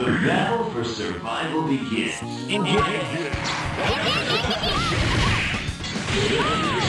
The battle for survival begins. Engage.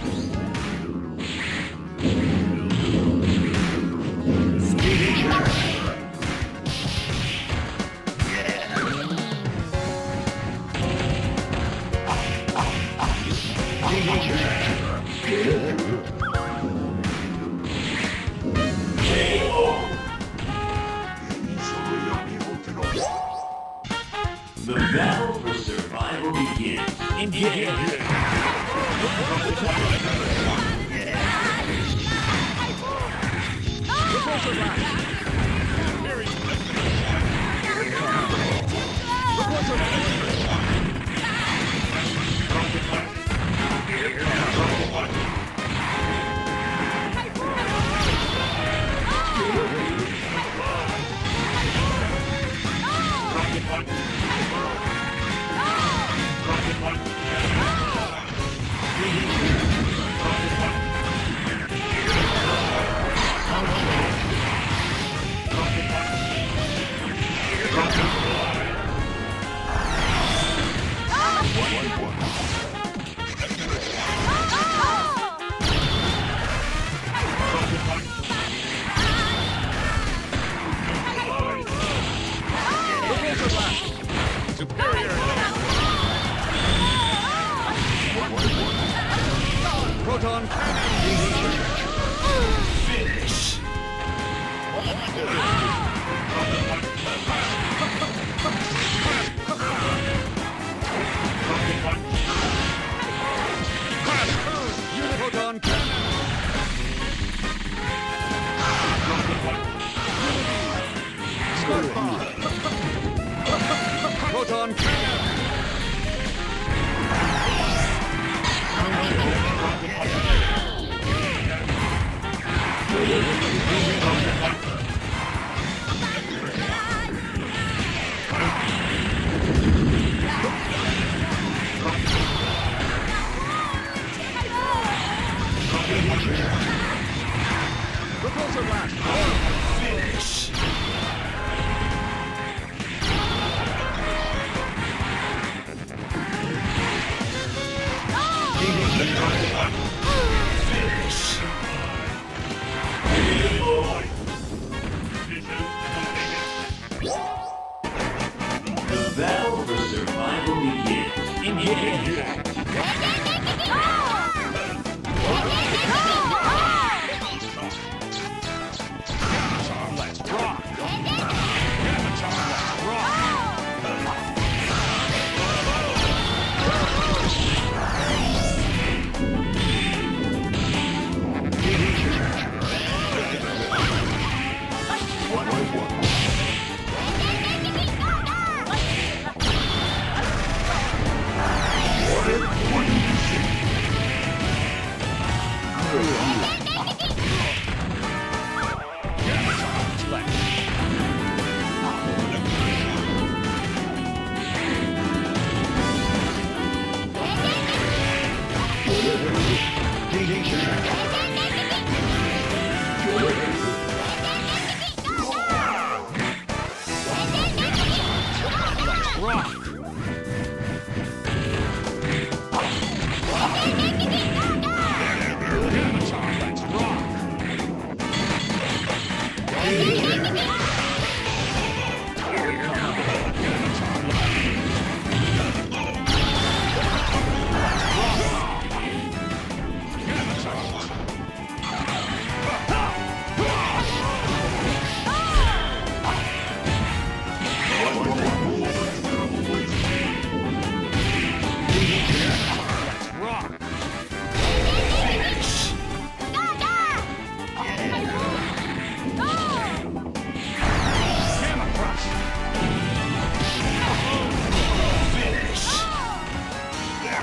The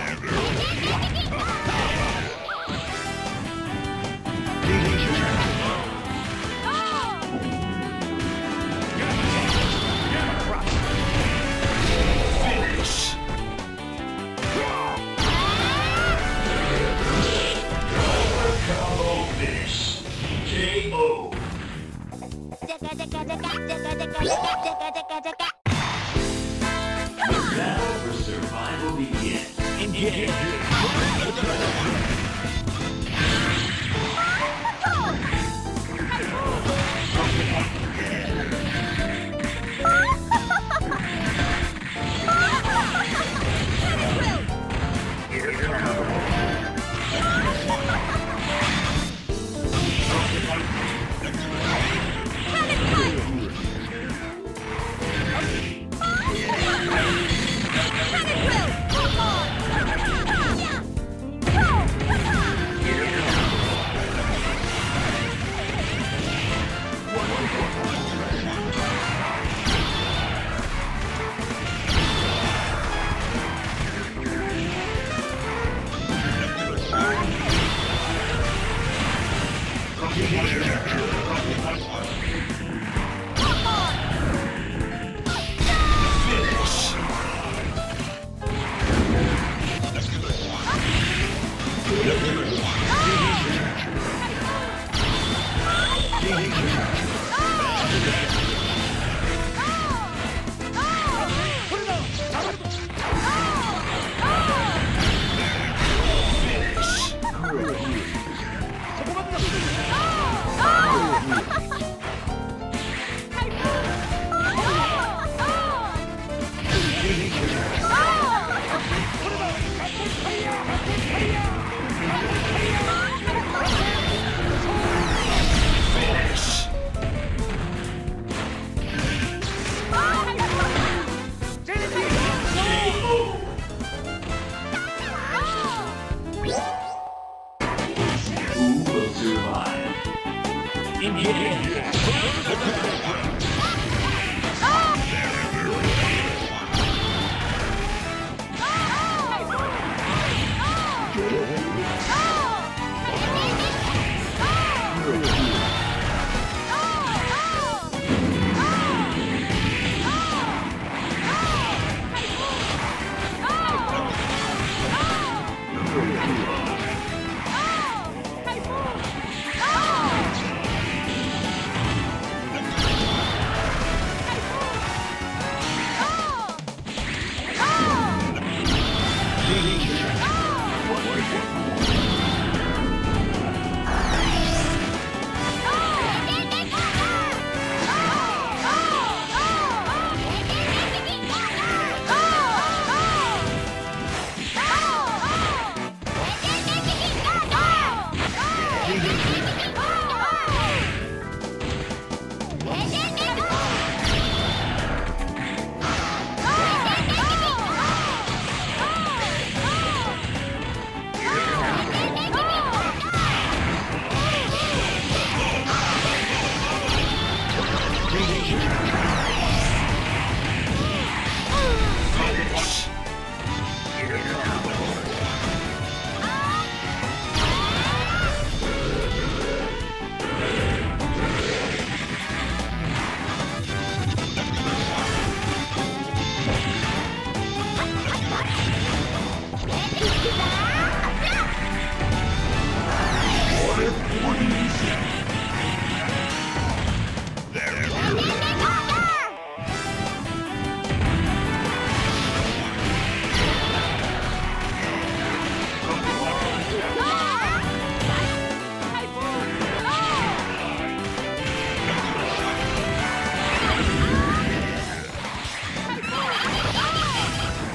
チキン!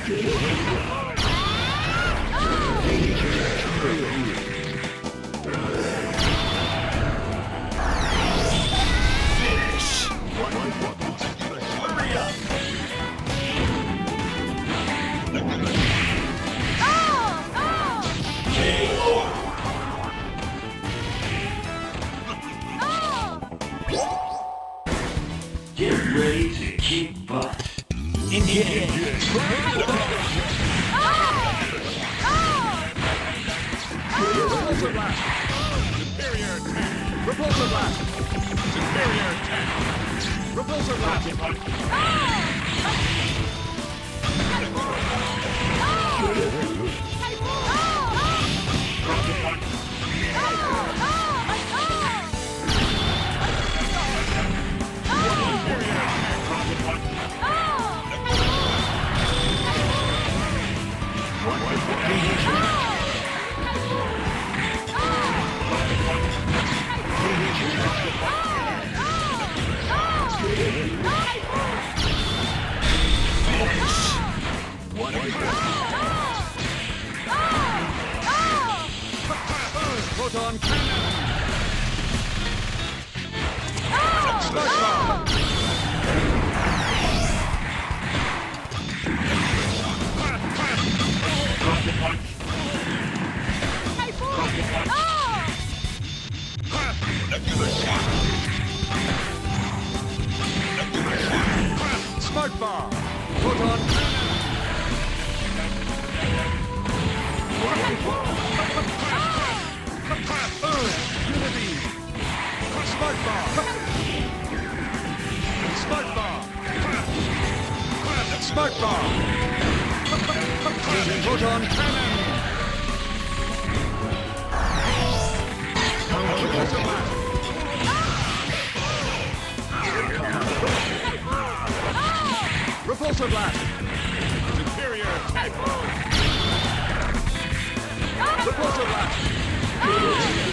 Get Repulsor blast. Superior attack. Repulsor blast. Ah! Proton cannon! Unity! Smart bomb! Smart bomb! Smart bomb! Proton cannon! Repulsor blast! Repulsor blast! Superior attack! Repulsor blast!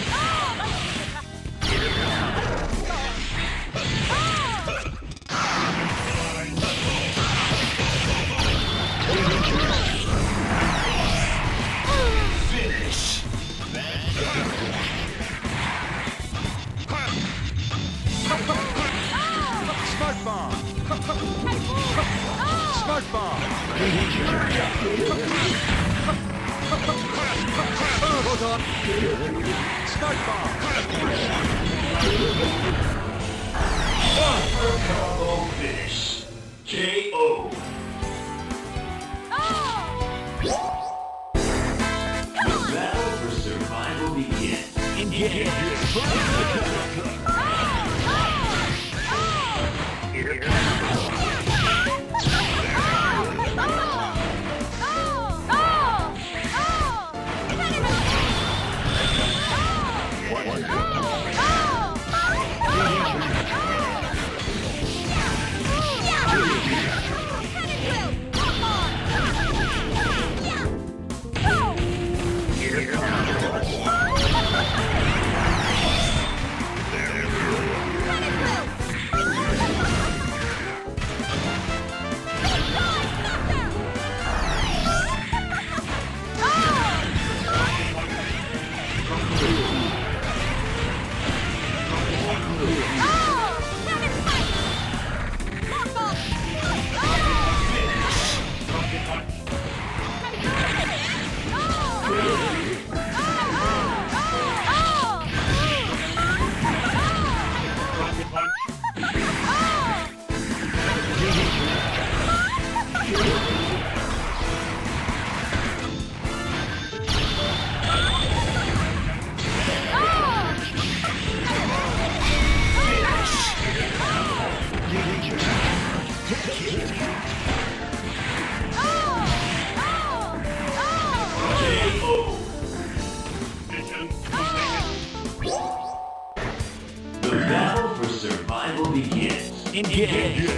Begins.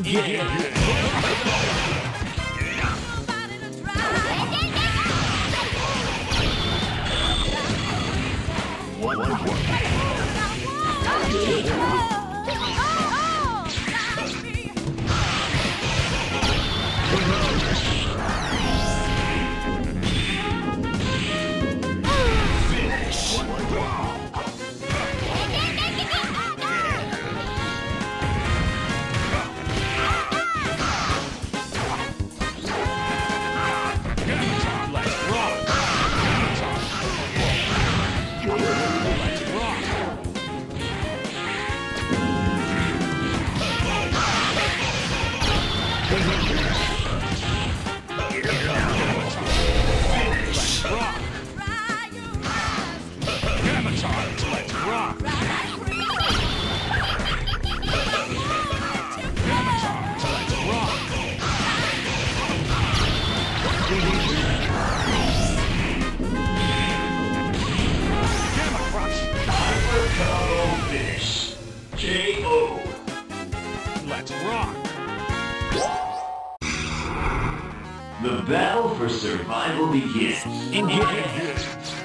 Oh! Let's rock. The battle for survival begins. Engage.